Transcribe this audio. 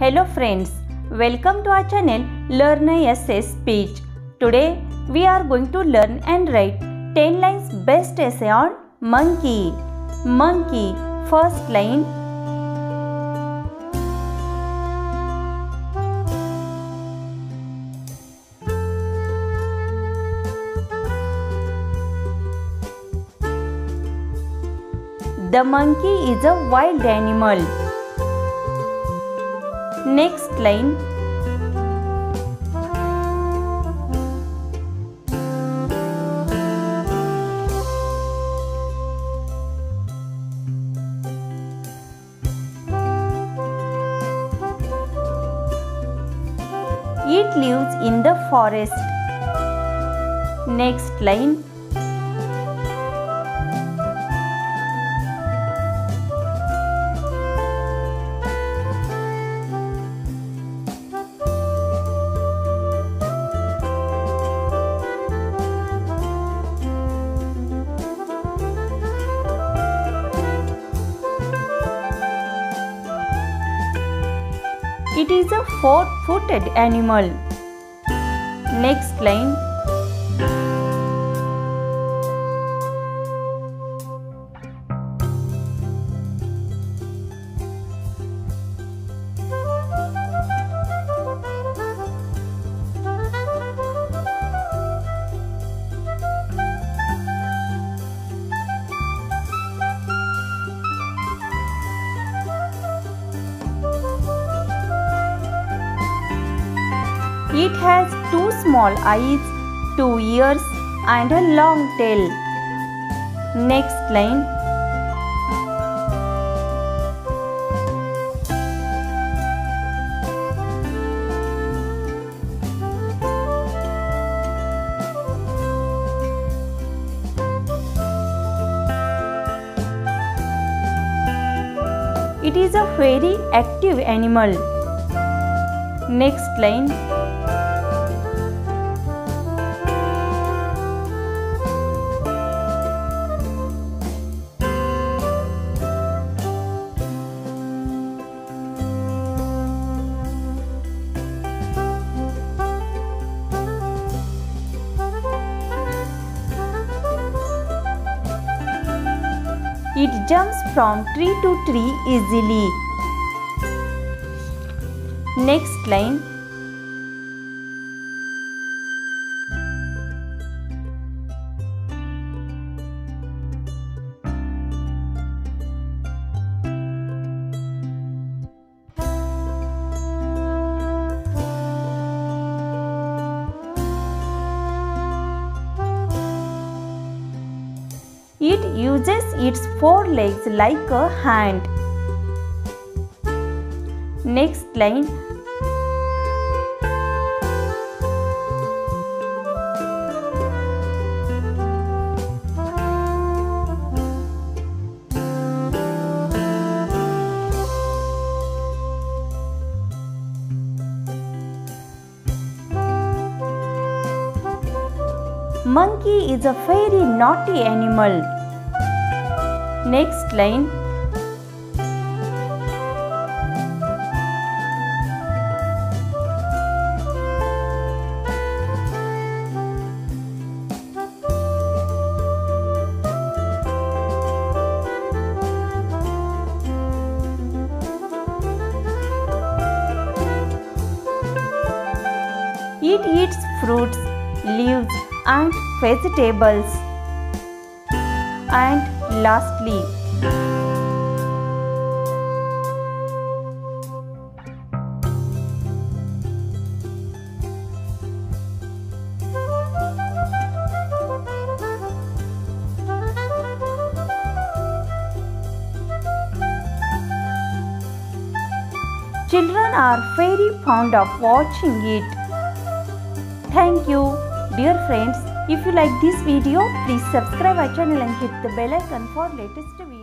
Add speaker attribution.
Speaker 1: Hello friends, welcome to our channel Learn Essay Speech. Today we are going to learn and write 10 lines best essay on monkey. Monkey. First line The monkey is a wild animal. Next line It lives in the forest. Next line It is a four-footed animal. Next line. It has two small eyes, two ears, and a long tail. Next line. It is a very active animal. Next line. It jumps from tree to tree easily. Next line. It uses its four legs like a hand. Next line. Monkey is a very naughty animal. Next line. It eats fruits, leaves, and vegetables. And lastly, children are very fond of watching it. Thank you, dear friends. If you like this video, please subscribe our channel and hit the bell icon for latest videos.